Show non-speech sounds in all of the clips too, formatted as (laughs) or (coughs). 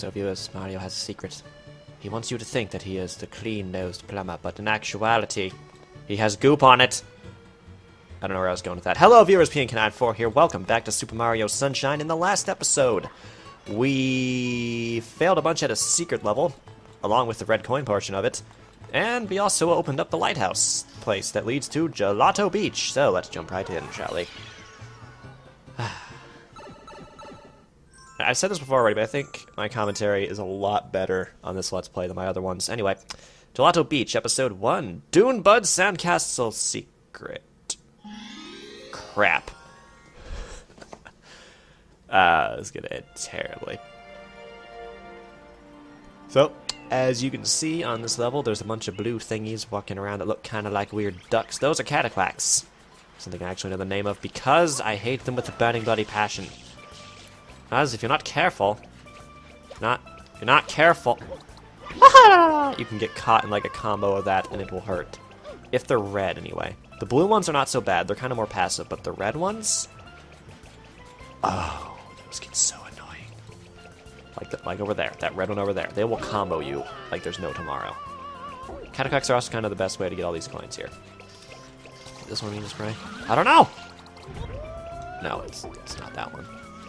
So viewers, Mario has a secret. He wants you to think that he is the clean-nosed plumber, but in actuality, he has goop on it. I don't know where I was going with that. Hello, viewers, PMK94 here. Welcome back to Super Mario Sunshine. In the last episode, we failed a bunch at a secret level, along with the red coin portion of it. And we also opened up the lighthouse place that leads to Gelato Beach. So let's jump right in, shall we? (sighs) Ah. I've said this before already, but I think my commentary is a lot better on this Let's Play than my other ones. Anyway, Gelato Beach, Episode 1, Dune Bud Sandcastle Secret. Crap. (laughs) uh, it's gonna end terribly. So, as you can see on this level, there's a bunch of blue thingies walking around that look kind of like weird ducks. Those are Cataquacks. Something I actually know the name of because I hate them with a burning bloody passion. As if you're not careful, not you're not careful, (laughs) you can get caught in like a combo of that and it will hurt. If they're red, anyway. The blue ones are not so bad. They're kind of more passive, but the red ones, oh, those get so annoying. Like the, like over there, that red one over there. They will combo you like there's no tomorrow. Cataquacks are also kind of the best way to get all these coins here. This one mean to spray? I don't know. No, it's it's not that one.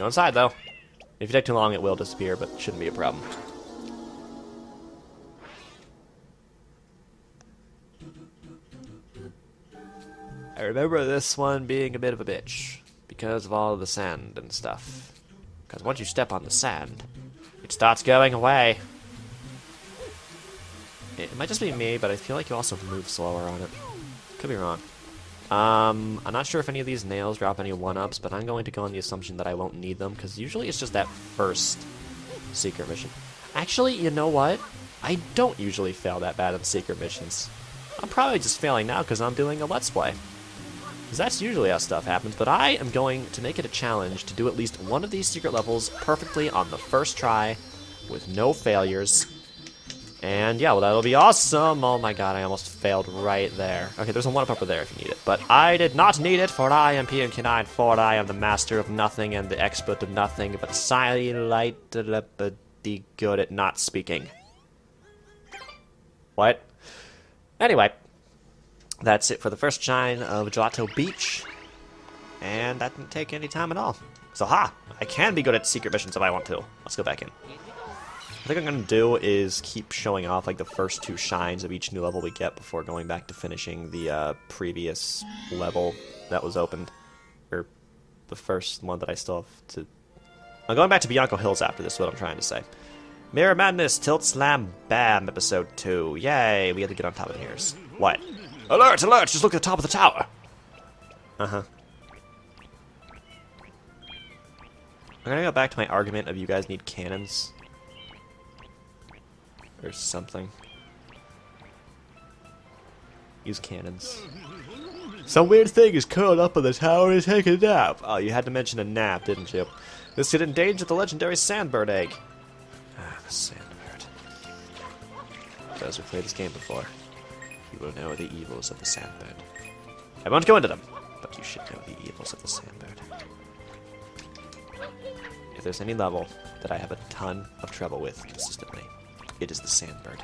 Go inside though. If you take too long, it will disappear, but shouldn't be a problem. I remember this one being a bit of a bitch because of all of the sand and stuff. Because once you step on the sand, it starts going away. It might just be me, but I feel like you also move slower on it. Could be wrong. Um, I'm not sure if any of these nails drop any 1-ups, but I'm going to go on the assumption that I won't need them, because usually it's just that first secret mission. Actually, you know what? I don't usually fail that bad on secret missions. I'm probably just failing now because I'm doing a Let's Play. Because that's usually how stuff happens, but I am going to make it a challenge to do at least one of these secret levels perfectly on the first try, with no failures. And yeah, well that'll be awesome! Oh my god, I almost failed right there. Okay, there's a one-up over there if you need it. But I did not need it, for I am PMK9, for I am the master of nothing and the expert of nothing, but silent light, the good at not speaking. What? Anyway, that's it for the first shine of Gelato Beach. And that didn't take any time at all. So ha! I can be good at secret missions if I want to. Let's go back in. Think I'm going to do is keep showing off like the first two shines of each new level we get before going back to finishing the uh, previous level that was opened. Or the first one that I still have to... I'm going back to Bianco Hills after this, what I'm trying to say. Mirror Madness Tilt Slam Bam, Episode 2. Yay, we have to get on top of the mirrors. What? Alert, alert, just look at the top of the tower! Uh-huh. I'm gonna go back to my argument of you guys need cannons. Or something. Use cannons. Some weird thing is curled up on the tower and taking a nap. Oh, you had to mention a nap, didn't you? This could endanger the legendary Sandbird egg. Ah, the Sandbird. Those who played this game before, you will know the evils of the Sandbird. I won't go into them, but you should know the evils of the Sandbird. If there's any level that I have a ton of trouble with consistently, it is the Sandbird.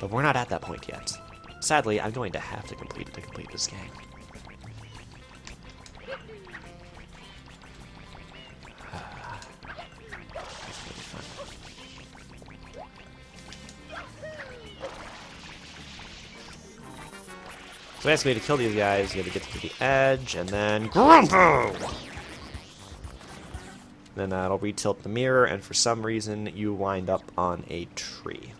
But we're not at that point yet. Sadly, I'm going to have to complete it to complete this game. (sighs) So basically, to kill these guys, you have to get to the edge, and then Grumpo! Then that'll retilt the mirror, and for some reason, you wind up on a tree.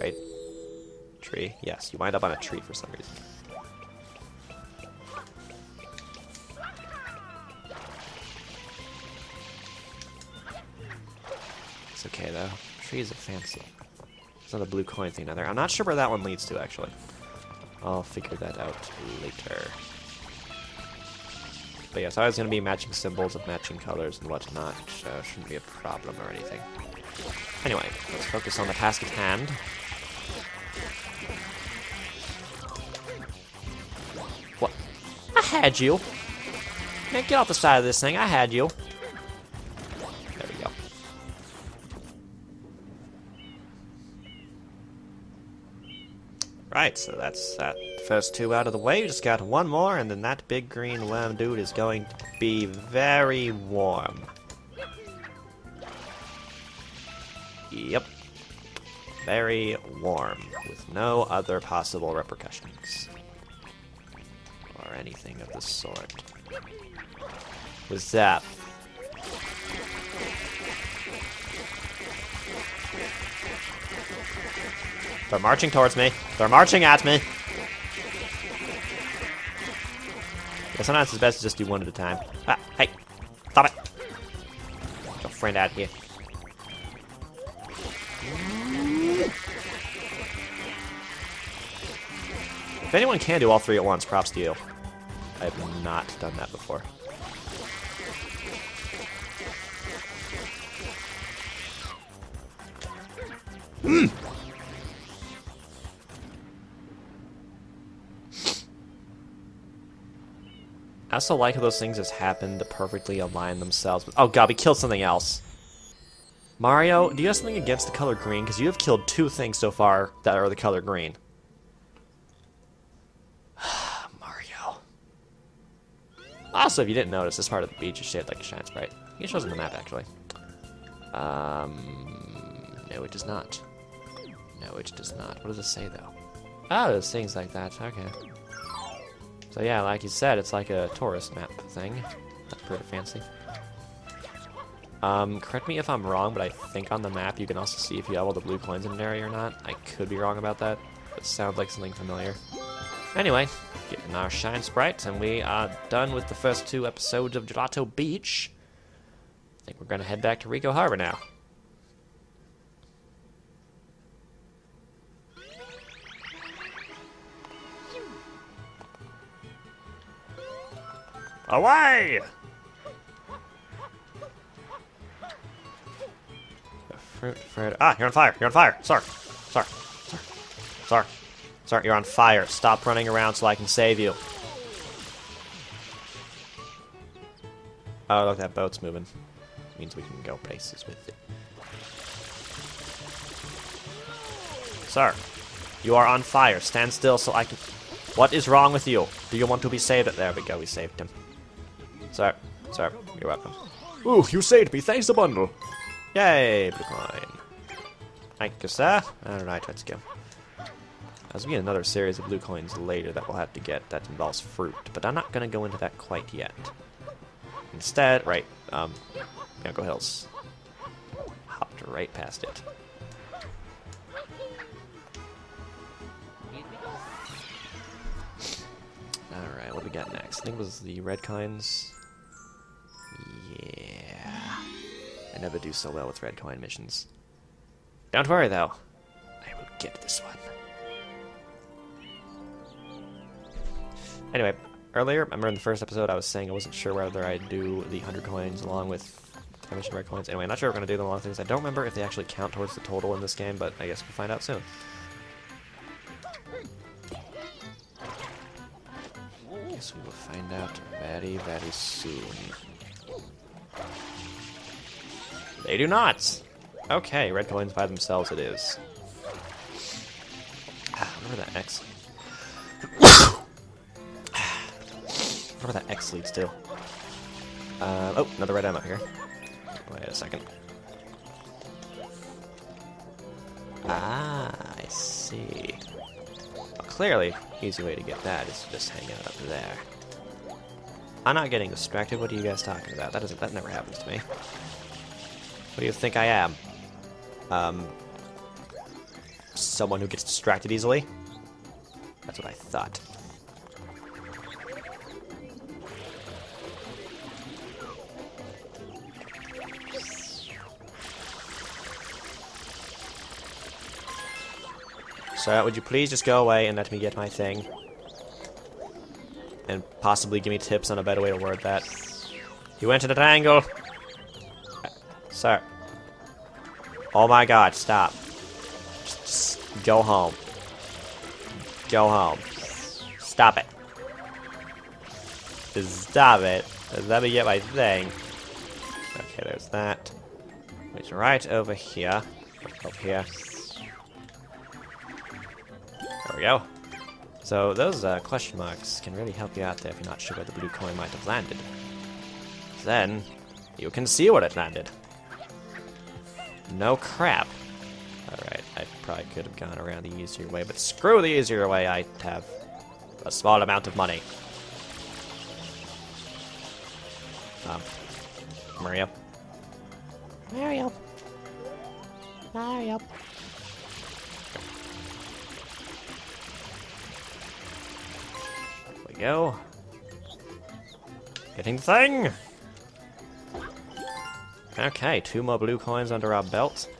Right? Tree? Yes, you wind up on a tree for some reason. It's okay, though. Trees are fancy. It's not a blue coin thing either. I'm not sure where that one leads to, actually. I'll figure that out later. But yeah, it's always going to be matching symbols of matching colors and whatnot, so shouldn't be a problem or anything. Anyway, let's focus on the task at hand. What? I had you! Man, get off the side of this thing, I had you! There we go. Right, so that's that first two out of the way. We just got one more, and then that big green worm dude is going to be very warm. Yep. Very warm, with no other possible repercussions. Or anything of the sort. What's that? They're marching towards me. They're marching at me. Yeah, sometimes it's best to just do one at a time. Ah, hey. Stop it. Get your friend out here. If anyone can do all three at once, props to you. I have not done that before. Mm. I also like how those things just happen to perfectly align themselves with- Oh god, we killed something else. Mario, do you have something against the color green? Because you have killed two things so far that are the color green. (sighs) Mario. Also, if you didn't notice, this part of the beach is shaped like a shine sprite. It shows on the map, actually. Um, no, it does not. No, it does not. What does it say, though? Oh, there's things like that. Okay. So yeah, like you said, it's like a tourist map thing. That's pretty fancy. Um, correct me if I'm wrong, but I think on the map you can also see if you have all the blue coins in an area or not. I could be wrong about that, it sounds like something familiar. Anyway, getting our Shine Sprites, and we are done with the first two episodes of Gelato Beach. I think we're gonna head back to Ricco Harbor now. Away! Fruit, fruit. Ah, you're on fire. You're on fire. Sorry. Sorry. Sorry. Sorry. Sorry, you're on fire. Stop running around so I can save you. Oh, look, that boat's moving. It Means we can go places with it. Sir, you are on fire. Stand still so I can... What is wrong with you? Do you want to be saved? There we go, we saved him. Sir, sir, you're welcome. Ooh, you saved me. Thanks a bundle. Yay, blue coin. Thank you, sir. Alright, let's go. There's be another series of blue coins later that we'll have to get that involves fruit, but I'm not going to go into that quite yet. Instead, right, um, Bianco Hills. Hopped right past it. Alright, what do we got next? I think it was the red coins. Yeah. I never do so well with red coin missions. Don't worry, though. I will get this one. Anyway, earlier, I remember in the first episode, I was saying I wasn't sure whether I'd do the 100 coins along with the mission red coins. Anyway, I'm not sure we're going to do them along things. I don't remember if they actually count towards the total in this game, but I guess we'll find out soon. Guess we will find out very, very soon. They do not! Okay, red coins by themselves it is. Ah, remember that X? (coughs) where that X leads to. Uh, oh, another red up here. Wait a second. Ah, I see. Well, clearly, easy way to get that is to just hang out up there. I'm not getting distracted. What are you guys talking about? That doesn't. That never happens to me. What do you think I am? Um, someone who gets distracted easily? That's what I thought. So would you please just go away and let me get my thing? And possibly give me tips on a better way to word that. You went to the triangle! Sir. Oh my god, stop. Just, just go home. Go home. Stop it. Stop it. Let me get my thing. Okay, there's that. It's right over here. Over here. There we go. So those uh, question marks can really help you out there if you're not sure where the blue coin might have landed. Then, you can see where it landed. No crap. Alright, I probably could have gone around the easier way, but screw the easier way, I have a small amount of money. Um, Mario. Getting the thing! Okay, two more blue coins under our belt.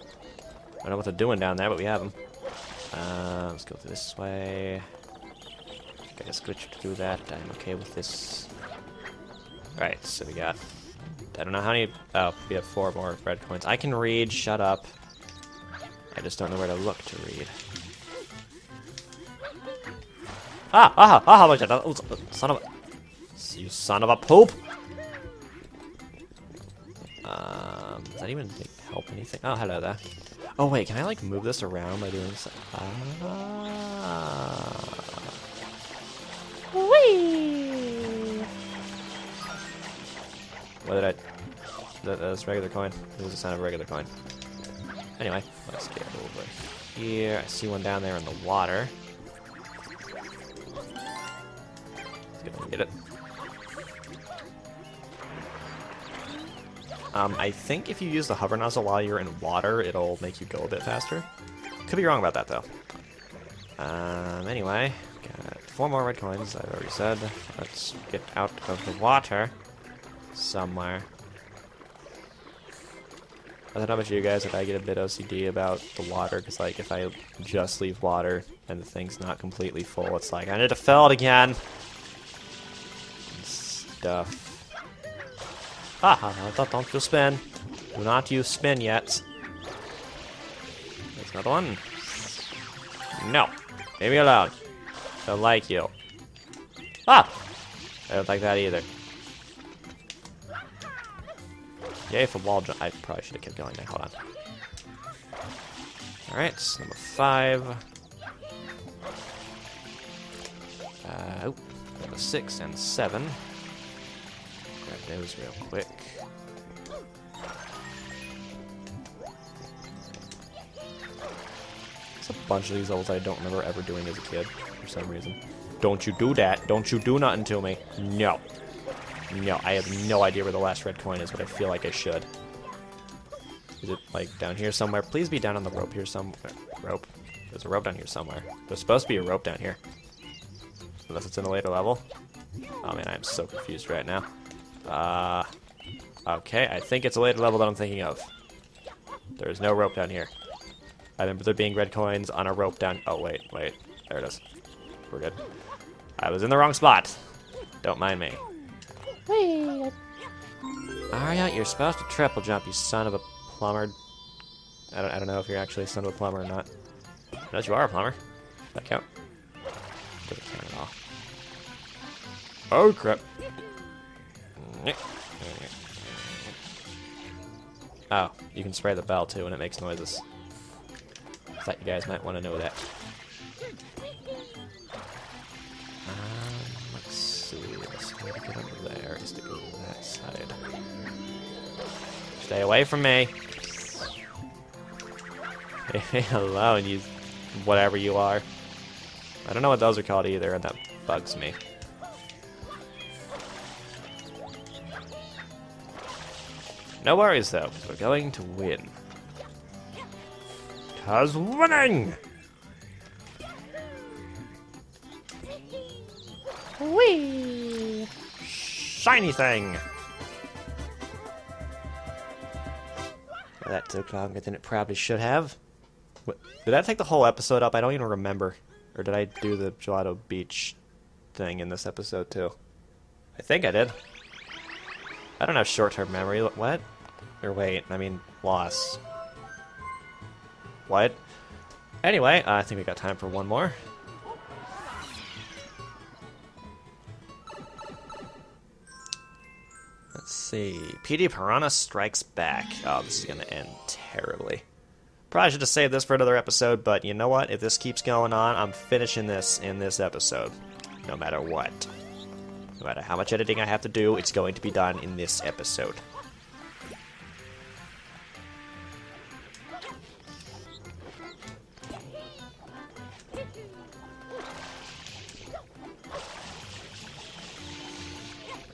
I don't know what they're doing down there, but we have them. Uh, let's go this way. Got a glitch to do that. I'm okay with this. Right, so we got... I don't know how many... Oh, we have four more red coins. I can read, shut up. I just don't know where to look to read. Ah! Ah! Ah! Son of a... You son of a poop! Um, does that even help anything? Oh, hello there. Oh, wait, can I, like, move this around by doing this? Ah. Whee! What did I... That, that's regular coin. It was the sound of a regular coin. Anyway, let's get over here. I see one down there in the water. Let's go get it. Um, I think if you use the hover nozzle while you're in water, it'll make you go a bit faster. Could be wrong about that, though. Um, anyway, got four more red coins, I've already said. Let's get out of the water somewhere. I don't know about you guys, if I get a bit OCD about the water, because, like, if I just leave water and the thing's not completely full, it's like, I need to fill it again! And stuff. Ah, don't you spin. Do not use spin yet. There's another one. No. Leave me alone. Don't like you. Ah! I don't like that either. Yay for wall jump. I probably should have kept going there. Hold on. Alright, number five. Uh, oh, number six and seven those real quick. There's a bunch of these levels I don't remember ever doing as a kid, for some reason. Don't you do that. Don't you do nothing to me. No. No, I have no idea where the last red coin is, but I feel like I should. Is it, like, down here somewhere? Please be down on the rope here somewhere. Uh, rope. There's a rope down here somewhere. There's supposed to be a rope down here. Unless it's in a later level. Oh man, I am so confused right now. Uh, okay, I think it's a later level that I'm thinking of. There's no rope down here. I remember there being red coins on a rope down... Oh, wait, wait. There it is. We're good. I was in the wrong spot. Don't mind me. Wait. Aria, you're supposed to triple jump, you son of a plumber. I don't, I don't know if you're actually a son of a plumber or not. Yes, you are a plumber. Does that count? Doesn't count at all. Oh, crap. Oh, you can spray the bell too and it makes noises. Thought you guys might want to know that. Um, let's see, best to get over there is to go that side. Stay away from me! (laughs) Me alone, you whatever you are. I don't know what those are called either, and that bugs me. No worries though, we're going to win. Cause winning! Whee! Shiny thing! That took longer than it probably should have. What, did that take the whole episode up? I don't even remember. Or did I do the Gelato Beach thing in this episode too? I think I did. I don't have short-term memory. What? Or wait, I mean, loss. What? Anyway, uh, I think we got time for one more. Let's see. Petey Piranha Strikes Back. Oh, this is going to end terribly. Probably should have saved this for another episode, but you know what? If this keeps going on, I'm finishing this in this episode. No matter what. No matter how much editing I have to do, it's going to be done in this episode.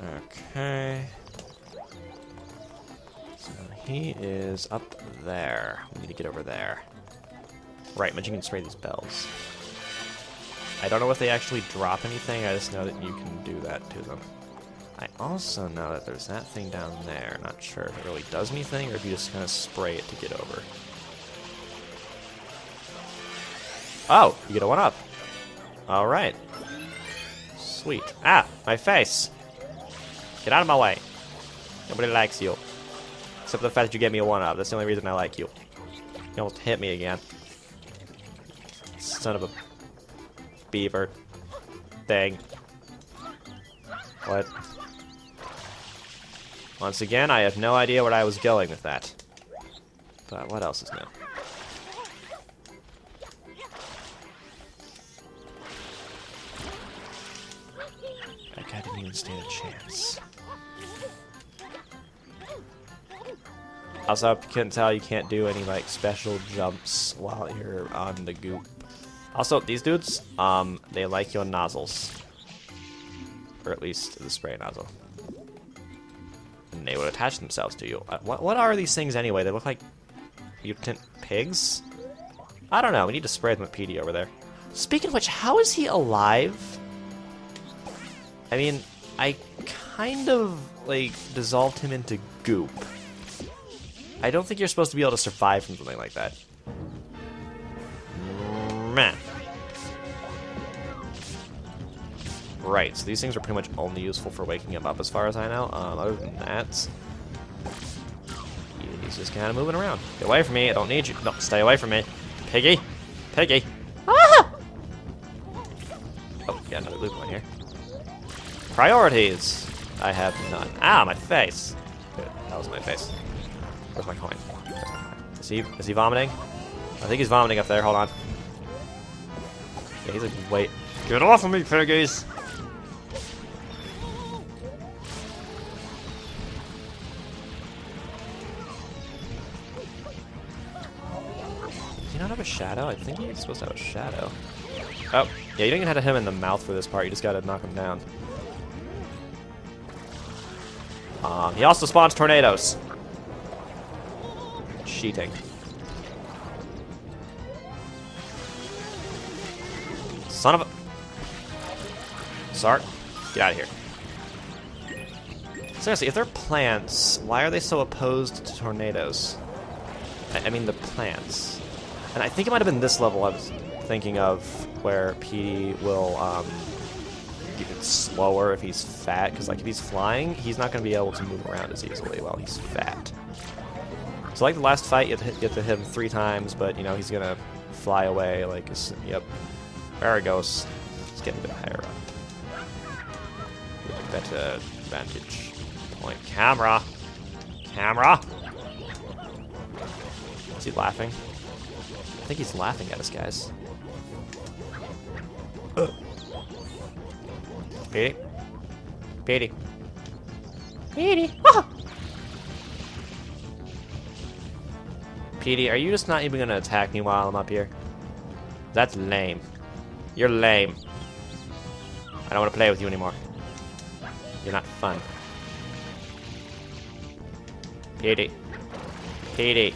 Okay. So he is up there. We need to get over there. Right, you can spray these bells. I don't know if they actually drop anything, I just know that you can do that to them. I also know that there's that thing down there. Not sure if it really does anything or if you just kind of spray it to get over. Oh, you get a one up. Alright. Sweet. Ah, my face. Get out of my way. Nobody likes you. Except for the fact that you gave me a one up. That's the only reason I like you. You almost hit me again. Son of a beaver thing. What? Once again, I have no idea where I was going with that. But what else is new? That guy didn't even stand a chance. Also, I couldn't tell you can't do any like special jumps while you're on the goop. Also, these dudes, um, they like your nozzles. Or at least the spray nozzle. And they would attach themselves to you. Uh, what, what are these things anyway? They look like mutant pigs? I don't know. We need to spray them with Petey over there. Speaking of which, how is he alive? I mean, I kind of, like, dissolved him into goop. I don't think you're supposed to be able to survive from something like that. Man. Right, so these things are pretty much only useful for waking him up as far as I know. Um, other than that, he's just kind of moving around. Get away from me, I don't need you. No, stay away from me. Piggy! Piggy! Ah! Oh, yeah, another loot one here. Priorities! I have none. Ah, my face! Good, that was my face. Where's my coin? Is he, is he vomiting? I think he's vomiting up there, hold on. Yeah, he's like, wait. Get off of me, piggies! Does he not have a shadow? I think he's supposed to have a shadow. Oh, yeah, you don't even have to hit him in the mouth for this part, you just gotta knock him down. Um, he also spawns tornadoes. Cheating. Son of a... Sark, get out of here. Seriously, if they're plants, why are they so opposed to tornadoes? I, I mean, the plants. And I think it might have been this level I was thinking of, where Petey will um, get slower if he's fat, because like if he's flying, he's not going to be able to move around as easily while he's fat. So like the last fight, you have to hit him three times, but you know he's gonna fly away. Like, yep, there he goes. Getting a bit higher up. With a better vantage point. Camera, camera. Is he laughing? I think he's laughing at us, guys. Petey, Petey, Petey. Ah! Petey, are you just not even gonna attack me while I'm up here? That's lame. You're lame. I don't want to play with you anymore. You're not fun. Petey. Petey.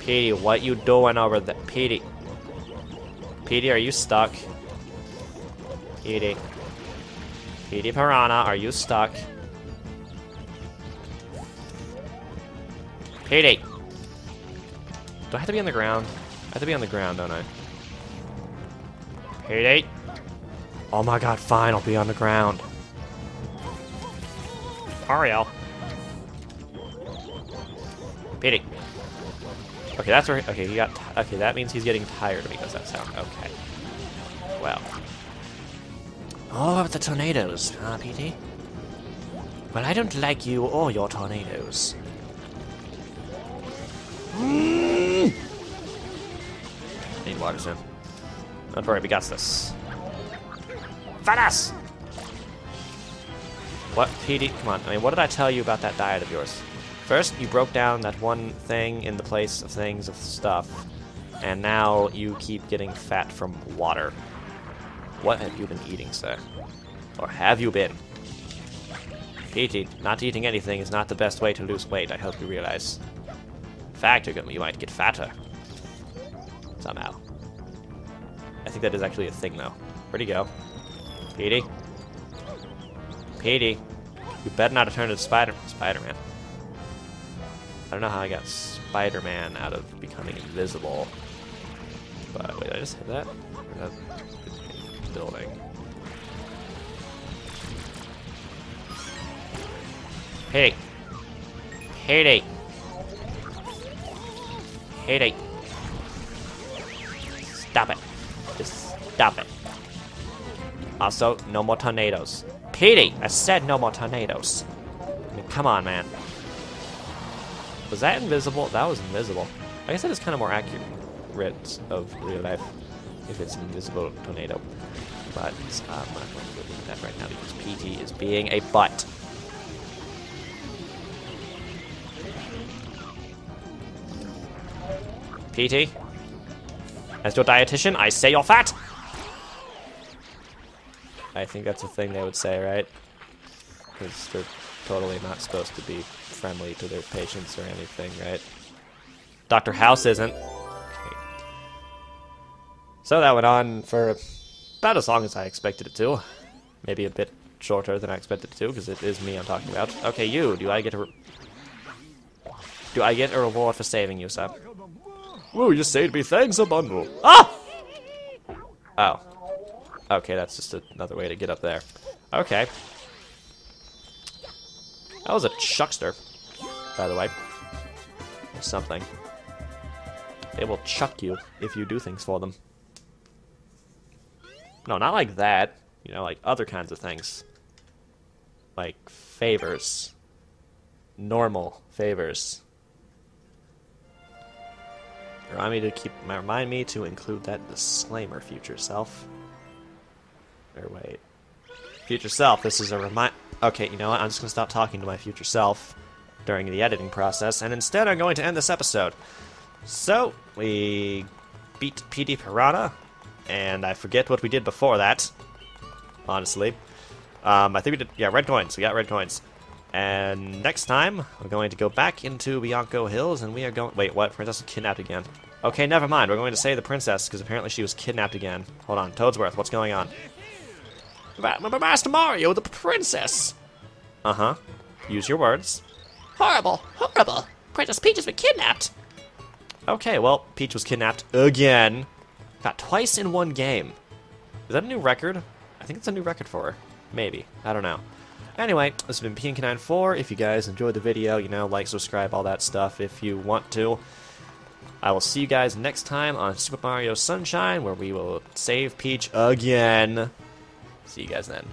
Petey, what you doing over there? Petey. Petey, are you stuck? Petey. Petey Piranha, are you stuck? Petey. Do I have to be on the ground? I have to be on the ground, don't I? Payday! Oh my god, fine, I'll be on the ground. Ariel. Payday. Okay, that's where. Okay, he got. Okay, that means he's getting tired because that sound. Okay. Well. Oh, about the tornadoes, huh, Petey? Well, I don't like you or your tornadoes. Mm. Need water soon. Don't worry, we got this. Vanas! What, Petey? Come on. I mean, what did I tell you about that diet of yours? First, you broke down that one thing in the place of things of stuff, and now you keep getting fat from water. What have you been eating, sir? Or have you been? Petey, not eating anything is not the best way to lose weight, I hope you realize. In fact, you might get fatter. Somehow. I think that is actually a thing, though. Where'd he go? Petey? Petey? You better not have turned into Spider- Spider-Man. I don't know how I got Spider-Man out of becoming invisible. But, wait, I just hit that? That building? Hey. Heyday. Heyday. Stop it. Also, no more tornadoes. Petey! I said no more tornadoes. I mean, come on, man. Was that invisible? That was invisible. I guess that is kind of more accurate of real life if it's an invisible tornado. But um, I'm not going to into that right now because Petey is being a butt. Petey, as your dietitian, I say you're fat. I think that's a thing they would say, right? Because they're totally not supposed to be friendly to their patients or anything, right? Dr. House isn't. Okay. So that went on for about as long as I expected it to. Maybe a bit shorter than I expected it to, because it is me I'm talking about. Okay, you, do I get a... Do I get a reward for saving you, sir? Whoa, you saved me, thanks a bundle. Ah! Oh. Okay, that's just another way to get up there. Okay. That was a chuckster, by the way. Or something. They will chuck you if you do things for them. No, not like that. You know, like other kinds of things. Like favors. Normal favors. Remind me to keep remind me to include that disclaimer, future self. Or wait. Future self, this is a remind Okay, you know what? I'm just gonna stop talking to my future self during the editing process, and instead I'm going to end this episode. So, we beat Petey Piranha, and I forget what we did before that, honestly. Um, I think we did, yeah, red coins. We got red coins. And next time, we're going to go back into Bianco Hills, and we are going... Wait, what? Princess kidnapped again. Okay, never mind. We're going to save the princess, because apparently she was kidnapped again. Hold on. Toadsworth, what's going on? Master Mario, the princess! Uh-huh. Use your words. Horrible, horrible. Princess Peach has been kidnapped. Okay, well, Peach was kidnapped again. Got twice in one game. Is that a new record? I think it's a new record for her. Maybe. I don't know. Anyway, this has been PMK94. If you guys enjoyed the video, you know, like, subscribe, all that stuff if you want to. I will see you guys next time on Super Mario Sunshine, where we will save Peach again. See you guys then.